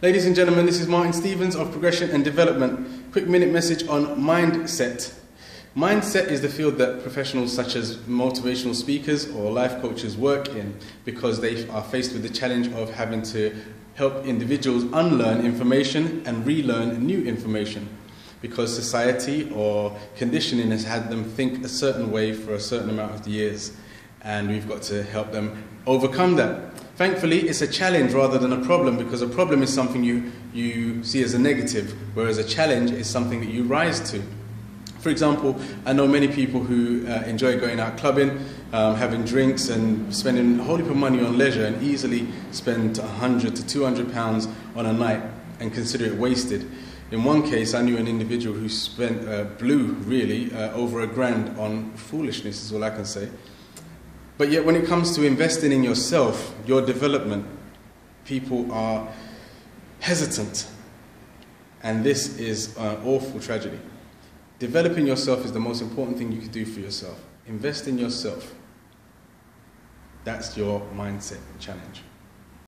Ladies and gentlemen, this is Martin Stevens of Progression and Development. Quick minute message on mindset. Mindset is the field that professionals such as motivational speakers or life coaches work in because they are faced with the challenge of having to help individuals unlearn information and relearn new information because society or conditioning has had them think a certain way for a certain amount of years and we've got to help them overcome that. Thankfully, it's a challenge rather than a problem because a problem is something you, you see as a negative, whereas a challenge is something that you rise to. For example, I know many people who uh, enjoy going out clubbing, um, having drinks, and spending a whole heap of money on leisure, and easily spend 100 to 200 pounds on a night and consider it wasted. In one case, I knew an individual who spent uh, blew really uh, over a grand on foolishness, is all I can say. But yet, when it comes to investing in yourself, your development, people are hesitant. And this is an awful tragedy. Developing yourself is the most important thing you can do for yourself. Invest in yourself. That's your mindset challenge.